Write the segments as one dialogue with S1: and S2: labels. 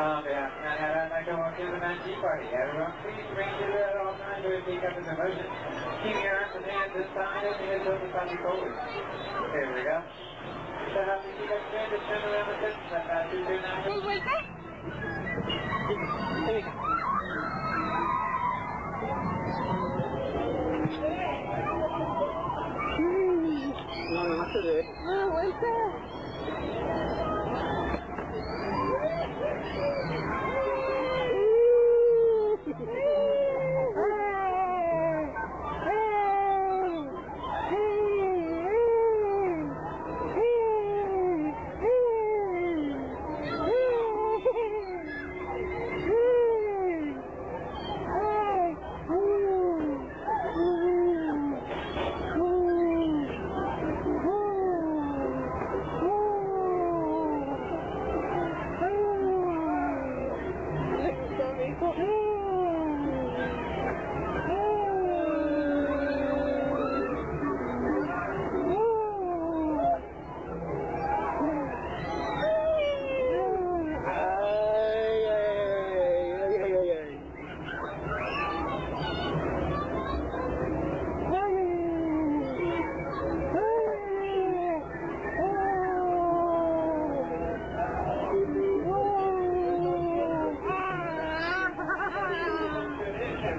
S1: Oh, welcome to the Mad Tea Party. Everyone, please remain at all times or speak up in the. Keep your arms and hands inside and your heads open slightly forward. Okay, we go. So have to keep up straight, just turn around the hips, step back, two, three, nine.
S2: ¿Dos vueltas?
S3: No, nomás se ve.
S2: Una vuelta.
S3: Ay,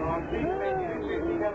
S3: Mira, mija,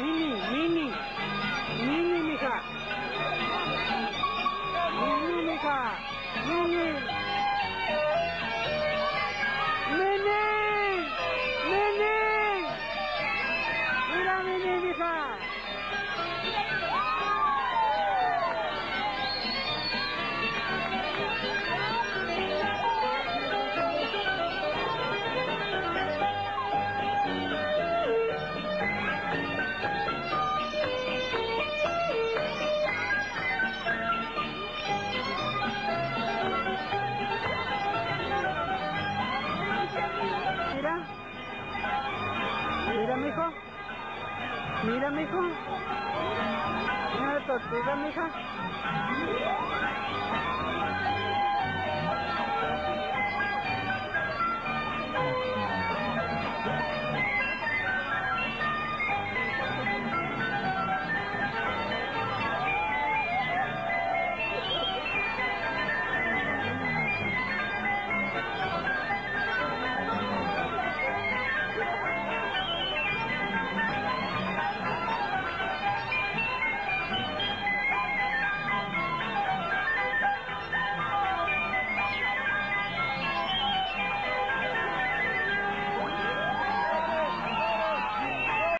S3: mini, mini, mini, mija. Mini, mija, mini. Mini, mini. Mira, mini, mija. Mira, mijo. Mira, mijo. La tortuga, mija.